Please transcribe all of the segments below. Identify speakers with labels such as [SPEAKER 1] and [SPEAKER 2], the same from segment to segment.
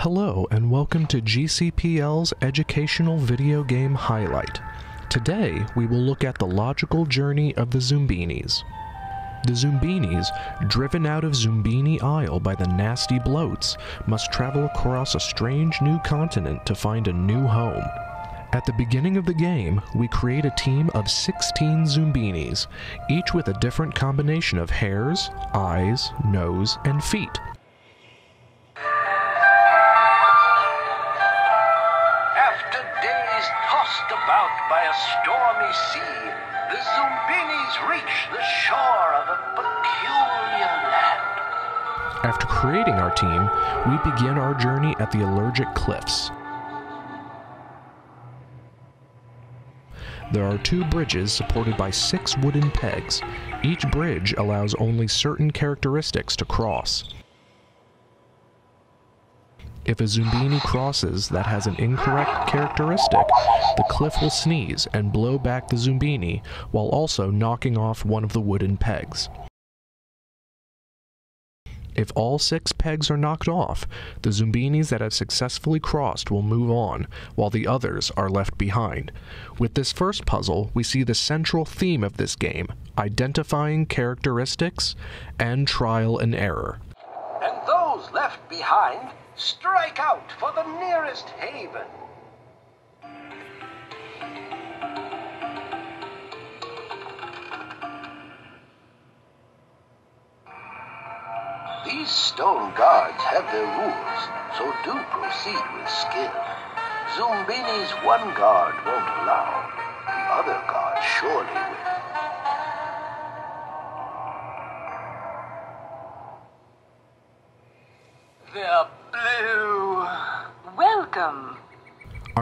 [SPEAKER 1] Hello, and welcome to GCPL's Educational Video Game Highlight. Today, we will look at the logical journey of the Zoombinis. The Zoombinis, driven out of Zoombini Isle by the nasty bloats, must travel across a strange new continent to find a new home. At the beginning of the game, we create a team of 16 Zoombinis, each with a different combination of hairs, eyes, nose, and feet.
[SPEAKER 2] Sea, the Zoombinis reach the shore of a peculiar land.
[SPEAKER 1] After creating our team, we begin our journey at the Allergic Cliffs. There are two bridges supported by six wooden pegs. Each bridge allows only certain characteristics to cross. If a Zoombini crosses that has an incorrect characteristic, the cliff will sneeze and blow back the Zoombini while also knocking off one of the wooden pegs. If all six pegs are knocked off, the Zoombinis that have successfully crossed will move on, while the others are left behind. With this first puzzle, we see the central theme of this game identifying characteristics and trial and error.
[SPEAKER 2] And those left behind strike out for the nearest haven. These stone guards have their rules, so do proceed with skill. Zoombini's one guard won't allow, the other guard surely will.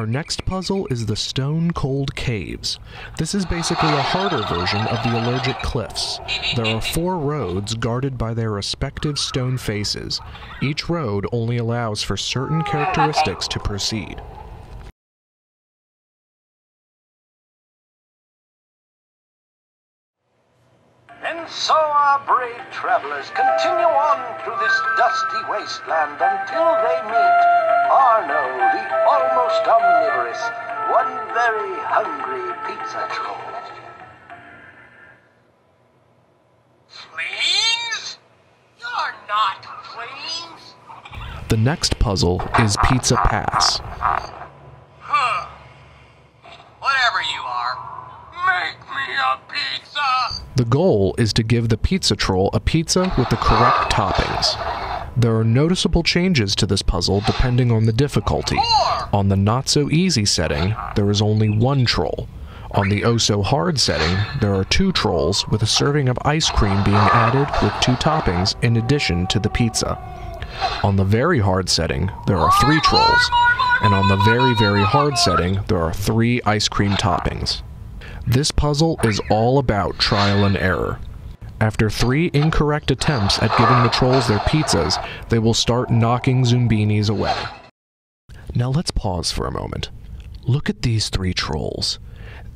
[SPEAKER 1] Our next puzzle is the Stone Cold Caves. This is basically a harder version of the Allergic Cliffs. There are four roads guarded by their respective stone faces. Each road only allows for certain characteristics to proceed.
[SPEAKER 2] And so our brave travelers continue on through this dusty wasteland until they meet Arno, the almost very hungry pizza troll.
[SPEAKER 3] Flames? You're not flames.
[SPEAKER 1] The next puzzle is Pizza Pass.
[SPEAKER 3] Huh. Whatever you are, make me a pizza.
[SPEAKER 1] The goal is to give the pizza troll a pizza with the correct toppings. There are noticeable changes to this puzzle depending on the difficulty. On the not so easy setting, there is only one troll. On the oh so hard setting, there are two trolls with a serving of ice cream being added with two toppings in addition to the pizza. On the very hard setting, there are three trolls, and on the very very hard setting, there are three ice cream toppings. This puzzle is all about trial and error. After three incorrect attempts at giving the trolls their pizzas, they will start knocking Zoombinis away. Now let's pause for a moment. Look at these three trolls.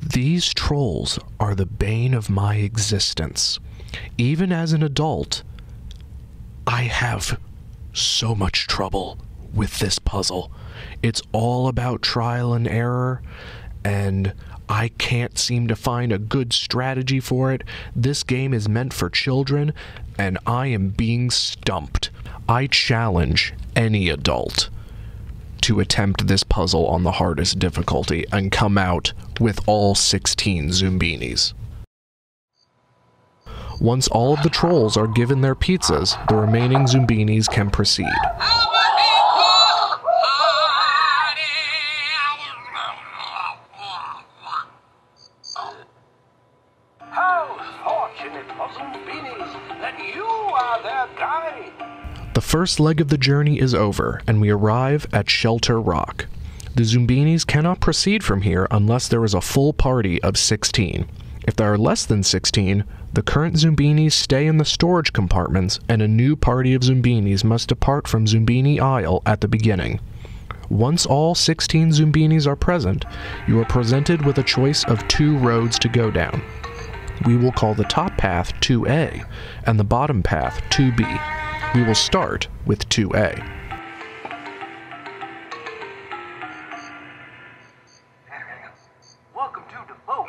[SPEAKER 1] These trolls are the bane of my existence. Even as an adult, I have so much trouble with this puzzle. It's all about trial and error, and I can't seem to find a good strategy for it. This game is meant for children, and I am being stumped. I challenge any adult to attempt this puzzle on the hardest difficulty and come out with all 16 Zoombinis. Once all of the trolls are given their pizzas, the remaining Zoombinis can proceed. First leg of the journey is over, and we arrive at Shelter Rock. The Zoombinis cannot proceed from here unless there is a full party of 16. If there are less than 16, the current Zoombinis stay in the storage compartments, and a new party of Zoombinis must depart from Zoombini Isle at the beginning. Once all 16 Zoombinis are present, you are presented with a choice of two roads to go down. We will call the top path 2A and the bottom path 2B. We will start with 2A.
[SPEAKER 2] Welcome to the boat.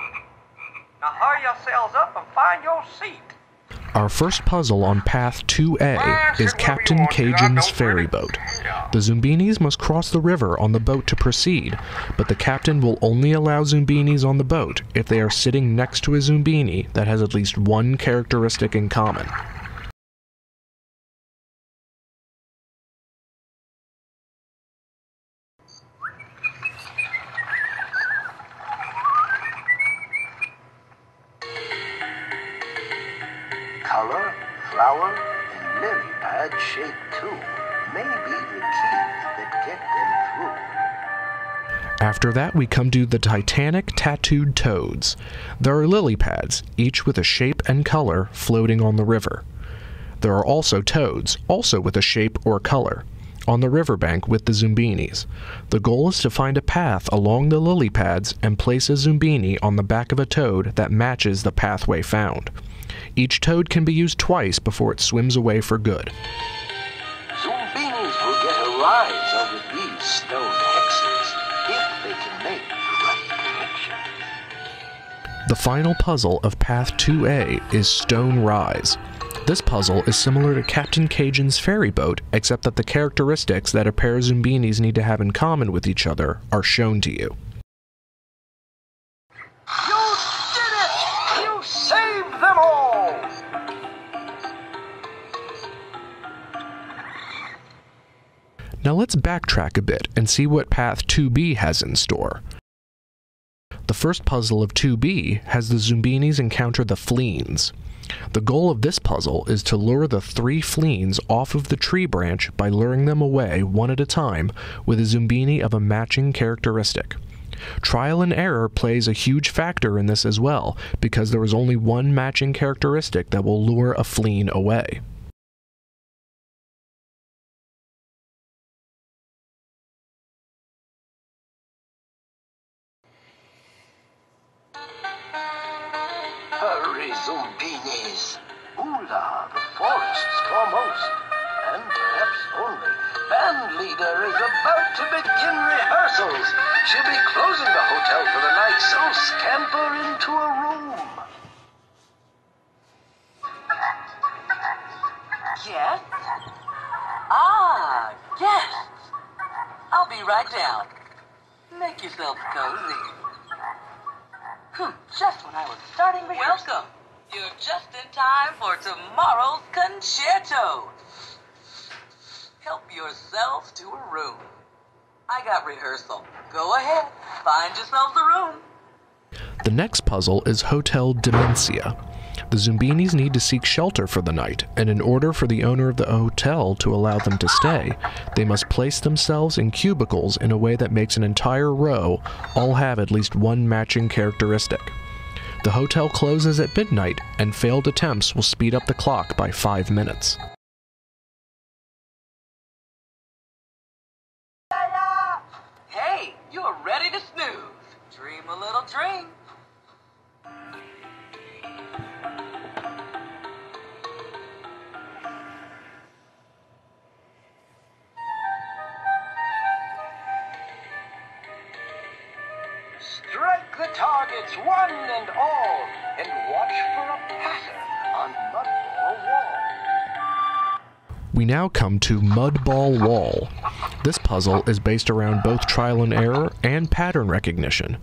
[SPEAKER 4] Now hurry yourselves up and find your
[SPEAKER 3] seat.
[SPEAKER 1] Our first puzzle on path 2A is Captain Cajun's ferry boat. The Zoombinis must cross the river on the boat to proceed, but the captain will only allow Zoombinis on the boat if they are sitting next to a Zoombini that has at least one characteristic in common.
[SPEAKER 2] Color, flower, and lily pad shape too may be the keys that get them through.
[SPEAKER 1] After that, we come to the Titanic tattooed toads. There are lily pads, each with a shape and color, floating on the river. There are also toads, also with a shape or color, on the riverbank with the Zoombinis. The goal is to find a path along the lily pads and place a Zoombini on the back of a toad that matches the pathway found. Each toad can be used twice before it swims away for good.
[SPEAKER 2] Zoombinis will get a rise over these stone hexes if they can make the right connection.
[SPEAKER 1] The final puzzle of Path 2A is Stone Rise. This puzzle is similar to Captain Cajun's ferry boat, except that the characteristics that a pair of Zoombinis need to have in common with each other are shown to you.
[SPEAKER 2] You did it! You saved them all!
[SPEAKER 1] Now let's backtrack a bit and see what Path 2B has in store. The first puzzle of 2B has the Zoombinis encounter the Fleens. The goal of this puzzle is to lure the three Fleens off of the tree branch by luring them away one at a time with a Zoombini of a matching characteristic. Trial and error plays a huge factor in this as well, because there is only one matching characteristic that will lure a Fleen away.
[SPEAKER 2] Hurry, Zoombinis! Ula, the forest's foremost, and perhaps only, band leader is about to begin rehearsals. She'll be closing the hotel for the night, so scamper into a room.
[SPEAKER 4] Yes? Ah, guests. I'll be right down. Make yourself cozy. Hmm, just when I was starting rehearsal. Welcome. You're just in time for tomorrow's concerto. Help yourselves to a room. I got rehearsal. Go ahead. Find yourselves a room.
[SPEAKER 1] The next puzzle is Hotel Dimensia. The Zoombinis need to seek shelter for the night, and in order for the owner of the hotel to allow them to stay, they must place themselves in cubicles in a way that makes an entire row all have at least one matching characteristic. The hotel closes at midnight, and failed attempts will speed up the clock by five minutes.
[SPEAKER 4] Hey, you're ready to snooze. Dream a little dream.
[SPEAKER 1] We now come to Mudball Wall. This puzzle is based around both trial and error and pattern recognition.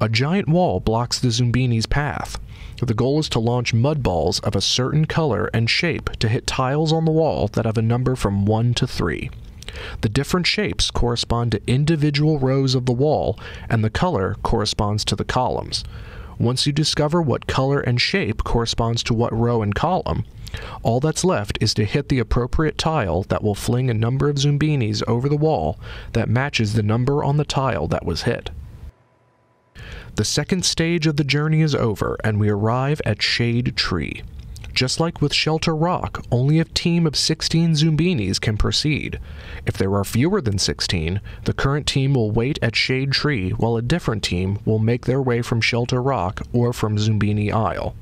[SPEAKER 1] A giant wall blocks the Zoombini's path. The goal is to launch mud balls of a certain color and shape to hit tiles on the wall that have a number from 1 to 3. The different shapes correspond to individual rows of the wall, and the color corresponds to the columns. Once you discover what color and shape corresponds to what row and column, all that's left is to hit the appropriate tile that will fling a number of Zoombinis over the wall that matches the number on the tile that was hit. The second stage of the journey is over, and we arrive at Shade Tree. Just like with Shelter Rock, only a team of 16 Zoombinis can proceed. If there are fewer than 16, the current team will wait at Shade Tree while a different team will make their way from Shelter Rock or from Zoombini Isle.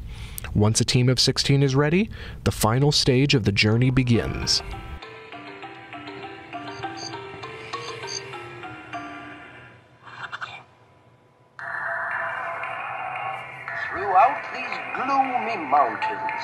[SPEAKER 1] Once a team of 16 is ready, the final stage of the journey begins.
[SPEAKER 2] Throughout these gloomy mountains,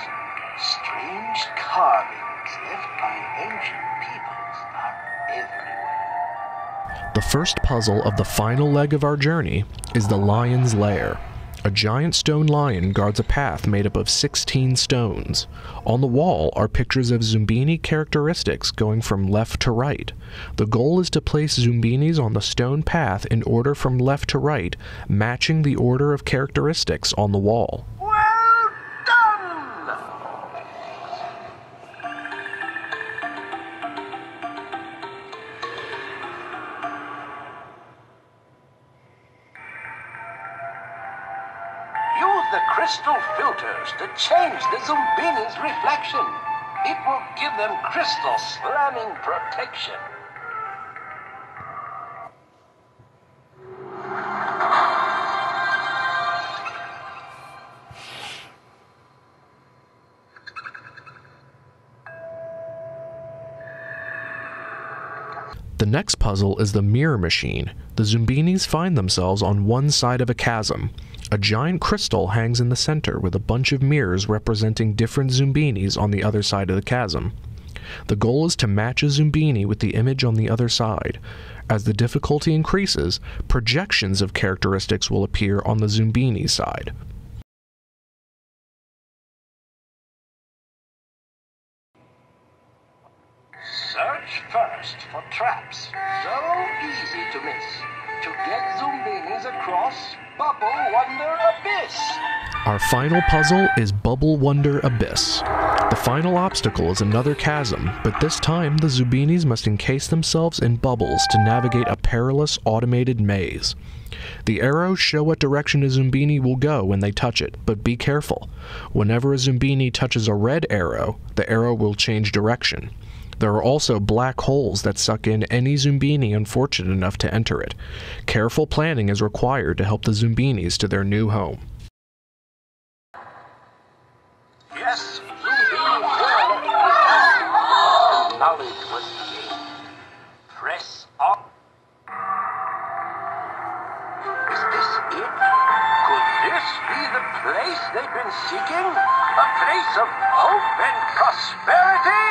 [SPEAKER 2] strange carvings left by ancient peoples are everywhere.
[SPEAKER 1] The first puzzle of the final leg of our journey is the Lion's Lair. A giant stone lion guards a path made up of 16 stones. On the wall are pictures of Zoombini characteristics going from left to right. The goal is to place Zoombinis on the stone path in order from left to right, matching the order of characteristics on the wall.
[SPEAKER 2] Filters to change the Zoombini's reflection. It will give them crystal slamming protection.
[SPEAKER 1] The next puzzle is the mirror machine. The Zoombinis find themselves on one side of a chasm. A giant crystal hangs in the center with a bunch of mirrors representing different Zoombinis on the other side of the chasm. The goal is to match a Zoombini with the image on the other side. As the difficulty increases, projections of characteristics will appear on the Zoombini side.
[SPEAKER 2] Search first for traps. So easy to miss. To get Zoombinis across Bubble Wonder Abyss.
[SPEAKER 1] Our final puzzle is Bubble Wonder Abyss. The final obstacle is another chasm, but this time the Zoombinis must encase themselves in bubbles to navigate a perilous automated maze. The arrows show what direction a Zoombini will go when they touch it, but be careful. Whenever a Zoombini touches a red arrow, the arrow will change direction. There are also black holes that suck in any Zoombini unfortunate enough to enter it. Careful planning is required to help the Zoombinis to their new home.
[SPEAKER 2] Yes, knowledge was gained. Press on. Is this it? Could this be the place they've been seeking? A place of hope and prosperity?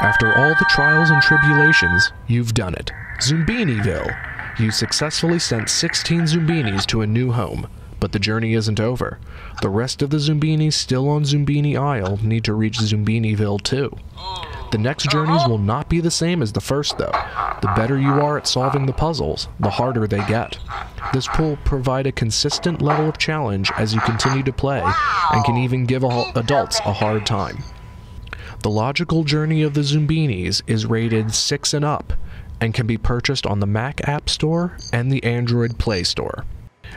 [SPEAKER 1] After all the trials and tribulations, you've done it. Zoombiniville. You successfully sent 16 Zoombinis to a new home, but the journey isn't over. The rest of the Zoombinis still on Zoombini Isle need to reach Zoombiniville too. The next journeys will not be the same as the first, though. The better you are at solving the puzzles, the harder they get. This pool provide a consistent level of challenge as you continue to play, and can even give adults a hard time. The Logical Journey of the Zoombinis is rated 6 and up, and can be purchased on the Mac App Store and the Android Play Store.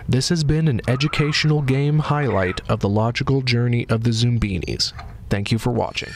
[SPEAKER 1] This has been an educational game highlight of the logical journey of the Zoombinis. Thank you for watching.